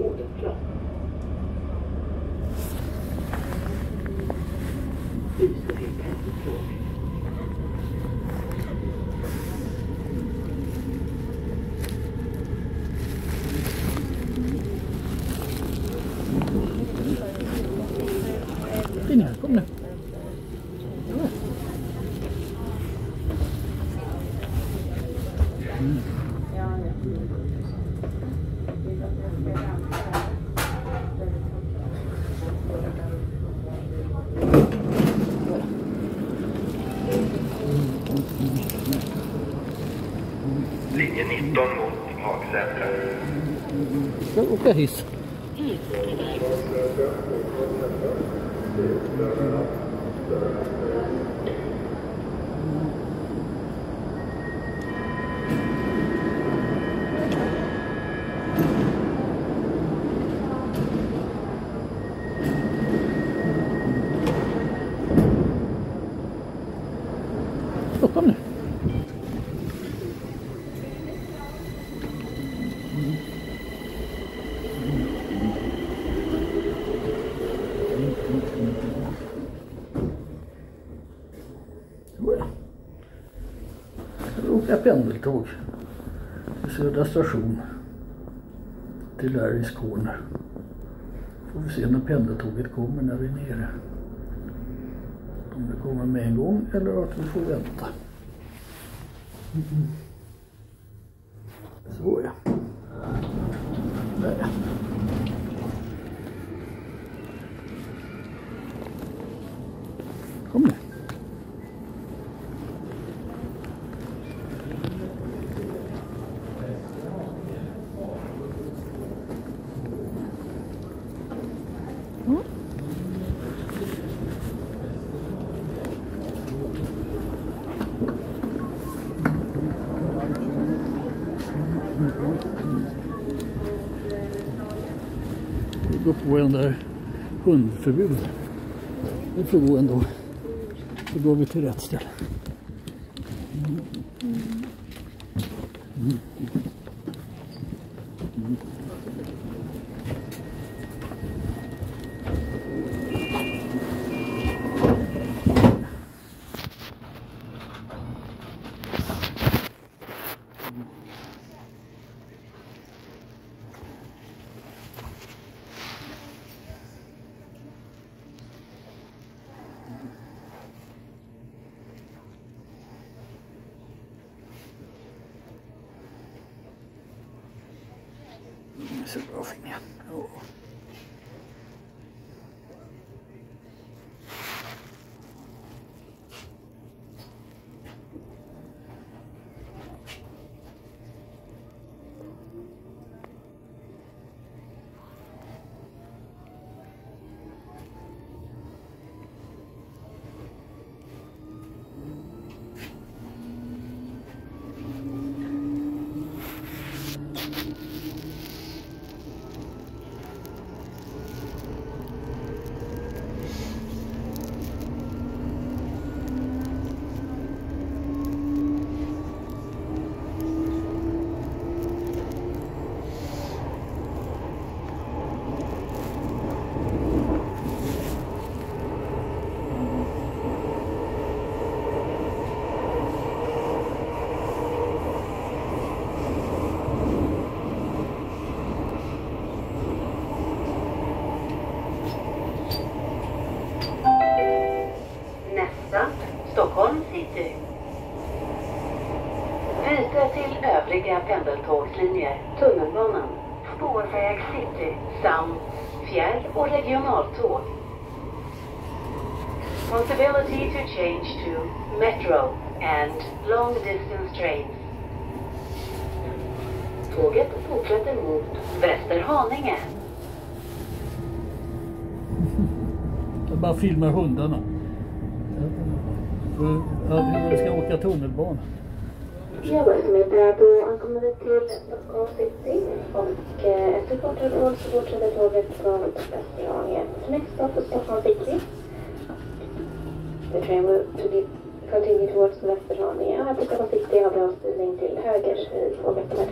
odenfra. Huset är tätt ifrån. etc. O que é isso? Jag pendeltåg till Södra station till Larrys Corner. Får vi se när pendeltåget kommer när vi är nere. Om det kommer med en gång eller att vi får vänta. Mm. Så ja. Där Mm. Vi går på en där hundförbud. Det får gå ändå. Så går vi till rätt ställe. It's a thing, yeah. Övriga pendeltågslinjer, tunnelbanan, spårväg city samt fjärr och regionaltåg. Possibility to change to metro and long distance trains. Tåget fortsätter mot Västerhaninge. Jag bara filmar hundarna. Jag ska åka tunnelbana. Ja, vad som då ankommer vi till Stockholm city och eh, efter kort uppehåll så fortsätter tåget från Västerhaninge. Next stop is Stockholm city. The train will to be continue towards Västerhaninge. Och här på Stockholm city har vi avstigning till höger i två veckor.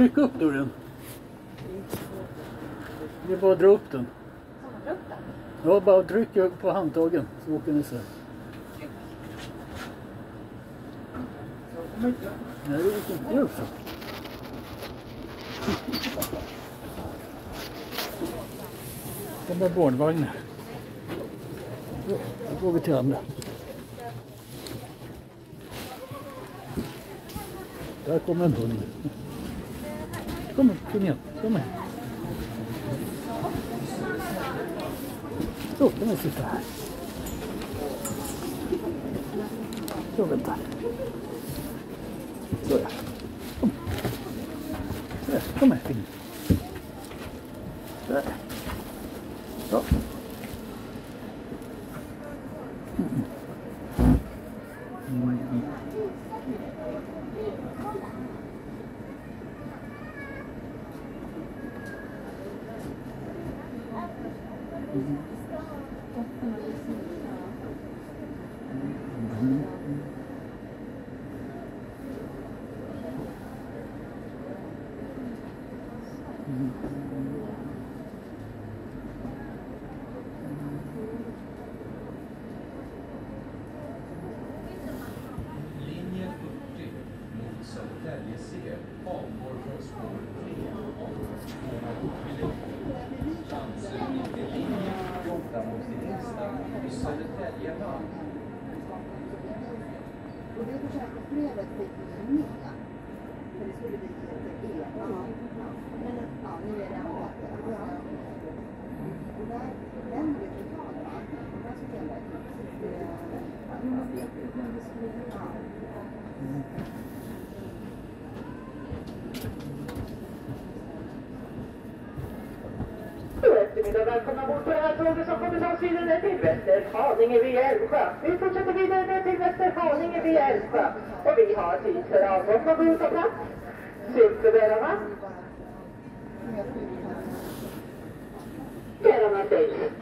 Tryck upp dörren. Det är bara att dra upp den. Ja, bara tryck upp på handtagen så åker ni isär. Nej, det gick inte. Gör så. kommer barnvagnen. Då går vi till andra. Där kommer en hund. Come on, come here, come on. So, come and sit down. So, come on. So, yeah. Come. So, yeah. Come here, Finny. So, fick vi med. För det skulle bli E. Ja. Men ja, nu är det andra. Ja. Och där vänder vi totalt där ska Televerket. Ja. Ombord som kommer ta oss vidare ner till Västerhaninge via Älvsjö. Vi fortsätter vidare ner till Västerhaninge via Älvsjö. Och vi har tid för avgång och gå ut och plats. Bärarna sägs.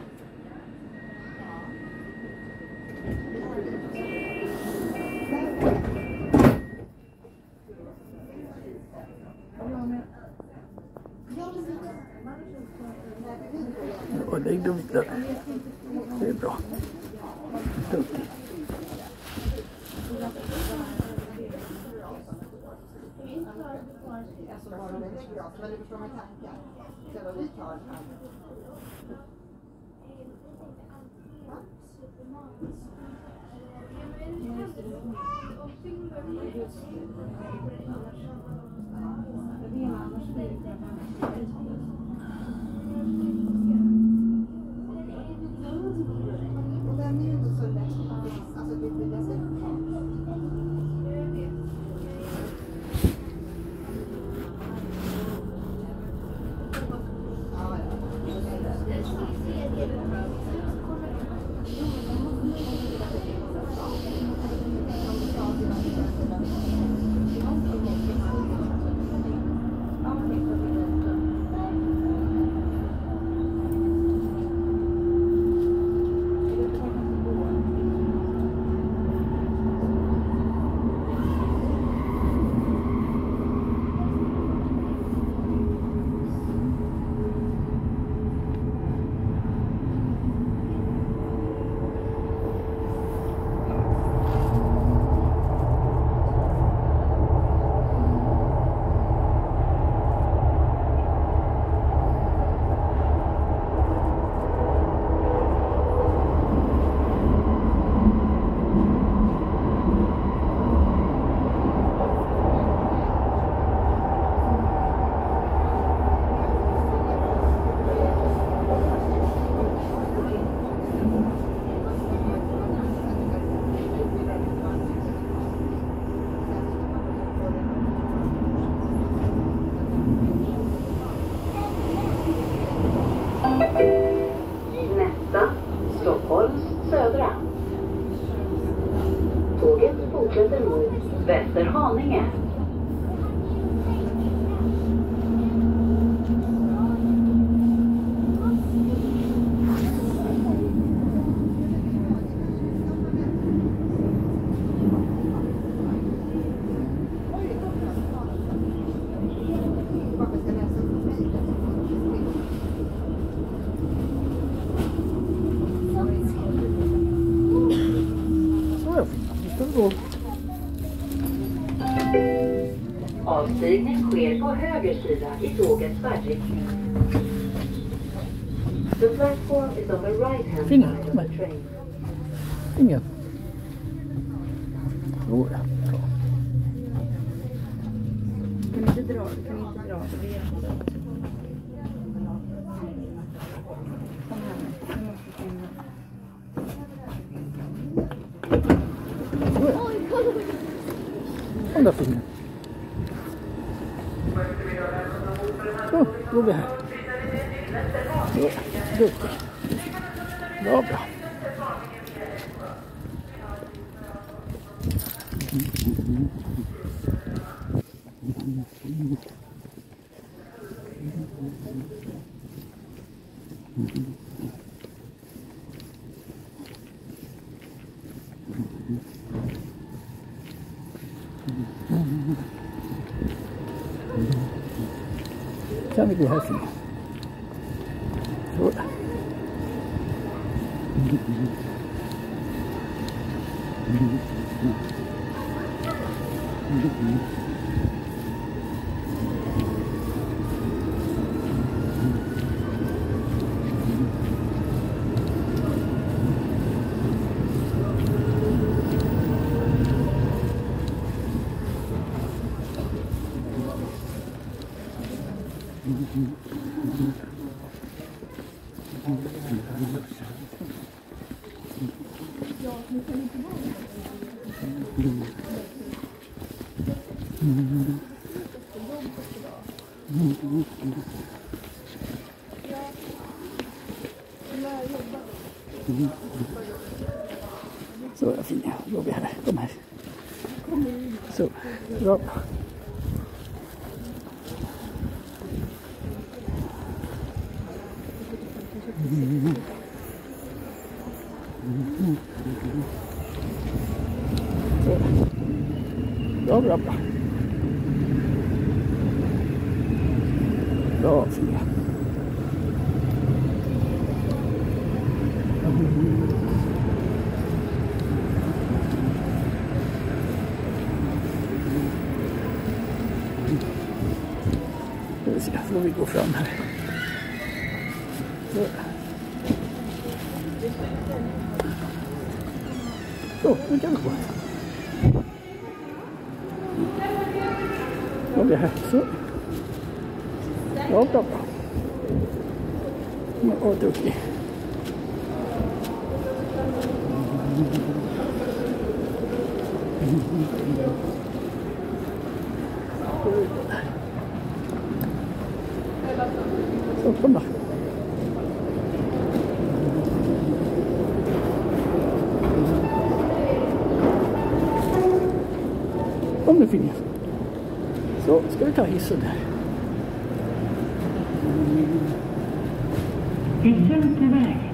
Magic. The platform is on the right-hand side of the train. Finger. Går jag. Kan inte dra, kan inte dra. Det är Kom här. Dobra. Tell me who has Mm-hmm. rồi Så, jag fin. vô blir det. Kom här. Så, bra. Så. Bra, bra, bra. Bra, Nu Ska vi se, får vi gå fram här. Så. そう、うちゃんこ。なんで、そう。おっと。まあ、おとき。そう、こんな。opinion. So, scritta är sådär. Mm.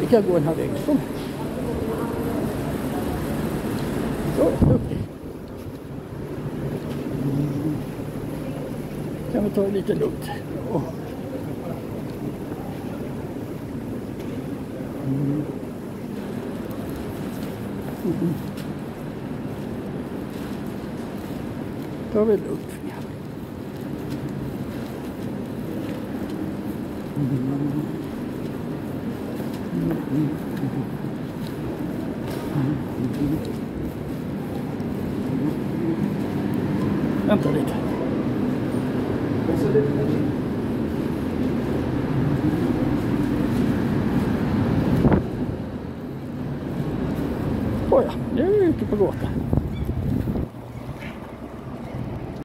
Vi kan gå den här vägen. Kom. Så, duktig. Kan vi ta det lite lugnt. Mm. Ta det lugnt. Vänta lite.